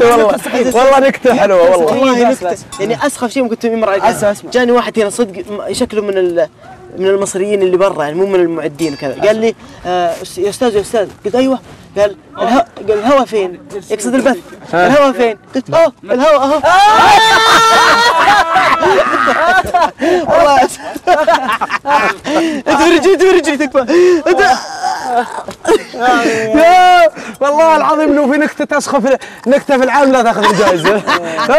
والله. والله. نكتة حلوة والله. والله نكتة. يعني أسخف شيء ممكن تمر عليك أسمع، اسمع. جاني واحد هنا صدق شكله من ال من المصريين اللي برا يعني مو من المعدين كذا قال لي آه يا أستاذ يا أستاذ. قلت أيوه. قال الهواء قال الهواء فين؟ يقصد البث. الهواء فين؟ قلت أوه الهواء أهو. والله انت برجلي انت برجلي تكفى. انت يا والله العظيم لو في نكتة تسخف نكتة في العالم لا تاخذ الجائزة.